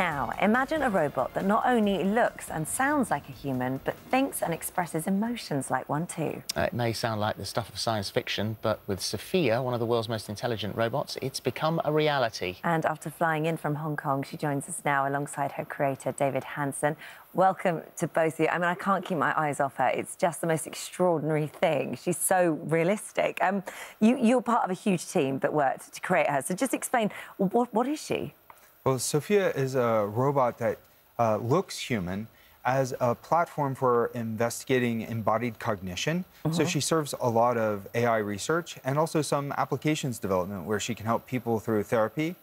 Now, imagine a robot that not only looks and sounds like a human, but thinks and expresses emotions like one too. Uh, it may sound like the stuff of science fiction, but with Sophia, one of the world's most intelligent robots, it's become a reality. And after flying in from Hong Kong, she joins us now alongside her creator, David Hanson. Welcome to both of you. I mean, I can't keep my eyes off her. It's just the most extraordinary thing. She's so realistic. Um, you, you're part of a huge team that worked to create her. So just explain, what, what is she? Well, Sophia is a robot that uh, looks human as a platform for investigating embodied cognition. Mm-hmm. So she serves a lot of AI research and also some applications development where she can help people through therapy.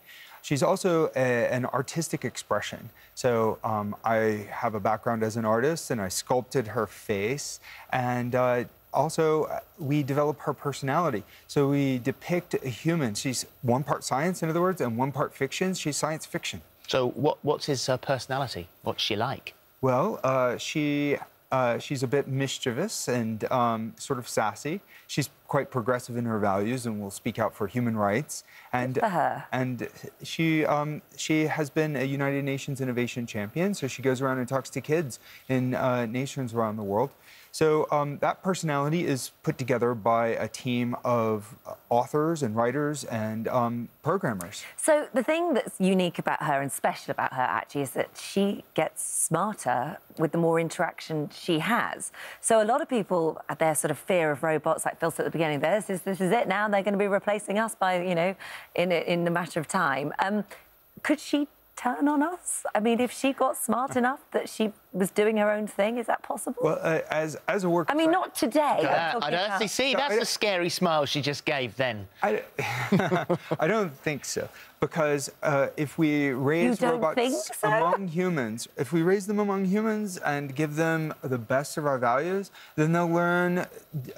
She's also a, an artistic expression. So um, I have a background as an artist and I sculpted her face. And uh, also, uh, we develop her personality. So we depict a human. She's one part science, in other words, and one part fiction. She's science fiction. So what, what's his uh, personality? What's she like? Well, uh, she uh, she's a bit mischievous and um, sort of sassy. She's quite progressive in her values and will speak out for human rights. And Good for her. and she um, she has been a United Nations Innovation Champion. So she goes around and talks to kids in uh, nations around the world. So um, that personality is put together by a team of uh, authors and writers and um, programmers. So the thing that's unique about her and special about her actually is that she gets smarter with the more interaction she has. So a lot of people, their sort of fear of robots, like Phil said at the beginning, this is this is it now. They're going to be replacing us by you know, in in a matter of time. Um, could she turn on us? I mean, if she got smart enough that she was doing her own thing, is that possible? Well, uh, as as a worker, I mean, not today. Uh, I don't about... see. That's no, a scary smile she just gave. Then. I, I don't think so, because uh, if we raise robots so? among humans, if we raise them among humans and give them the best of our values, then they'll learn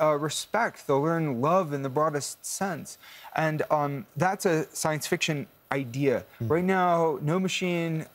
uh, respect. They'll learn love in the broadest sense, and um, that's a science fiction idea. Mm. Right now, no machine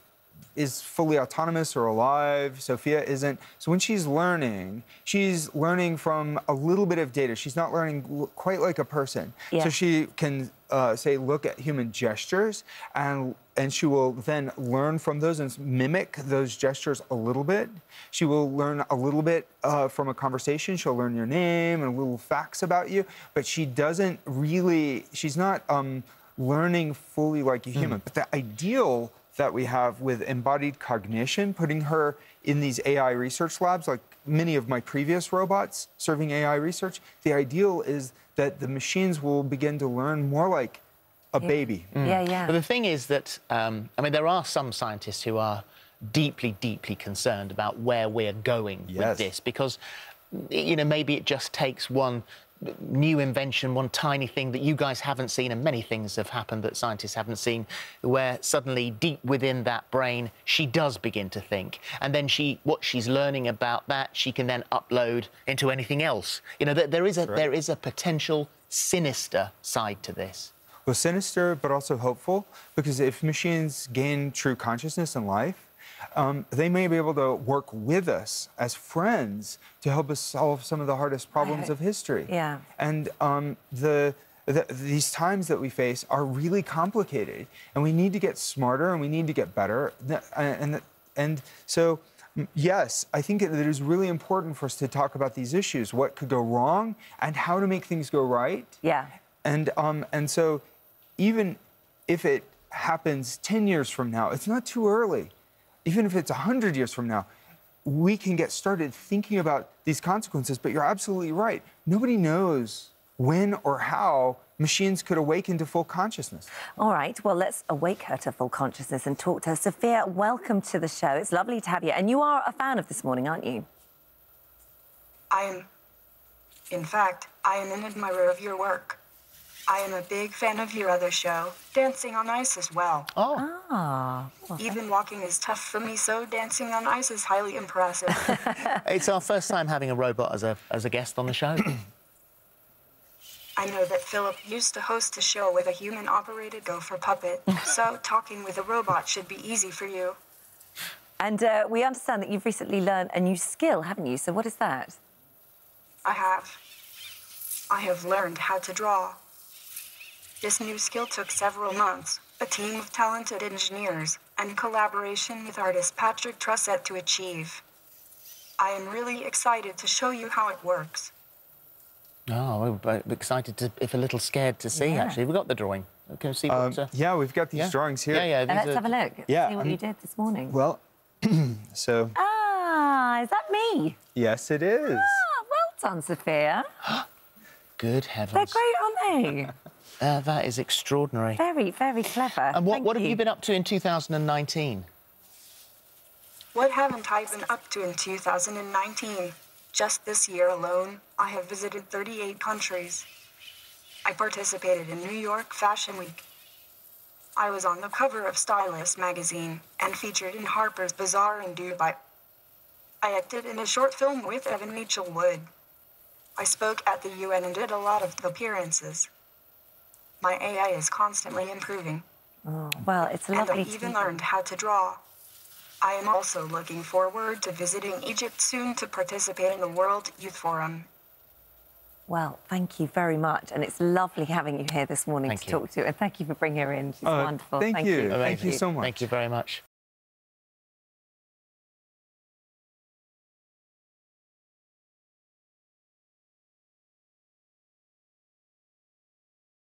is fully autonomous or alive. Sophia isn't. So when she's learning, she's learning from a little bit of data. She's not learning quite like a person. Yeah. So she can uh, say, look at human gestures, and and she will then learn from those and mimic those gestures a little bit. She will learn a little bit uh, from a conversation. She'll learn your name and little facts about you, but she doesn't really. She's not. Um, learning fully like a human. Mm. But the ideal that we have with embodied cognition, putting her in these AI research labs, like many of my previous robots serving AI research, the ideal is that the machines will begin to learn more like a yeah. baby. Mm. Yeah, yeah. But the thing is that, um, I mean, there are some scientists who are deeply, deeply concerned about where we're going yes. with this because, you know, maybe it just takes one new invention, one tiny thing that you guys haven't seen, and many things have happened that scientists haven't seen, where suddenly deep within that brain, she does begin to think. And then she, what she's learning about that, she can then upload into anything else. You know, that there is a, right. there is a potential sinister side to this. Well, sinister, but also hopeful, because if machines gain true consciousness in life, um, they may be able to work with us as friends to help us solve some of the hardest problems of history. Yeah. And um, the, the, these times that we face are really complicated, and we need to get smarter and we need to get better. And, and so, yes, I think it is really important for us to talk about these issues what could go wrong and how to make things go right. Yeah. And, um, and so, even if it happens 10 years from now, it's not too early even if it's 100 years from now, we can get started thinking about these consequences. But you're absolutely right. Nobody knows when or how machines could awaken to full consciousness. All right, well, let's awake her to full consciousness and talk to her. Sophia, welcome to the show. It's lovely to have you. And you are a fan of This Morning, aren't you? I am. In fact, I am an admirer of your work. I am a big fan of your other show, Dancing on Ice as well. Oh. Ah. Even walking is tough for me, so dancing on ice is highly impressive. it's our first time having a robot as a, as a guest on the show. I know that Philip used to host a show with a human-operated gopher puppet, so talking with a robot should be easy for you. And uh, we understand that you've recently learned a new skill, haven't you? So what is that? I have. I have learned how to draw. This new skill took several months, a team of talented engineers, and collaboration with artist Patrick Tresset to achieve. I am really excited to show you how it works. Oh, we're excited to, if a little scared to see, Yeah. actually. We've got the drawing. Can we see Um, what... uh, yeah, we've got these yeah. drawings here. Yeah, yeah. And let's are- have a look. Yeah, See what um, you did this morning. Well, so ah, is that me? yes, it is. Ah, well done, Sophia. Good heavens. They're great, aren't they? Uh, that is extraordinary. very, very clever. And what, Thank what have you been up to in 2019? What haven't I been up to in 2019? Just this year alone, I have visited 38 countries. I participated in New York Fashion Week. I was on the cover of Stylist magazine and featured in Harper's Bazaar in Dubai. I acted in a short film with Evan Mitchell Wood. I spoke at the UN and did a lot of appearances. My AI is constantly improving Well, it's lovely. and I lovely to even learned how to draw. I am also looking forward to visiting Egypt soon to participate in the World Youth Forum. Well, thank you very much. And it's lovely having you here this morning Thank to you. talk to. And thank you for bringing her in. She's Uh, wonderful. thank you. Thank you so much. Thank you very much.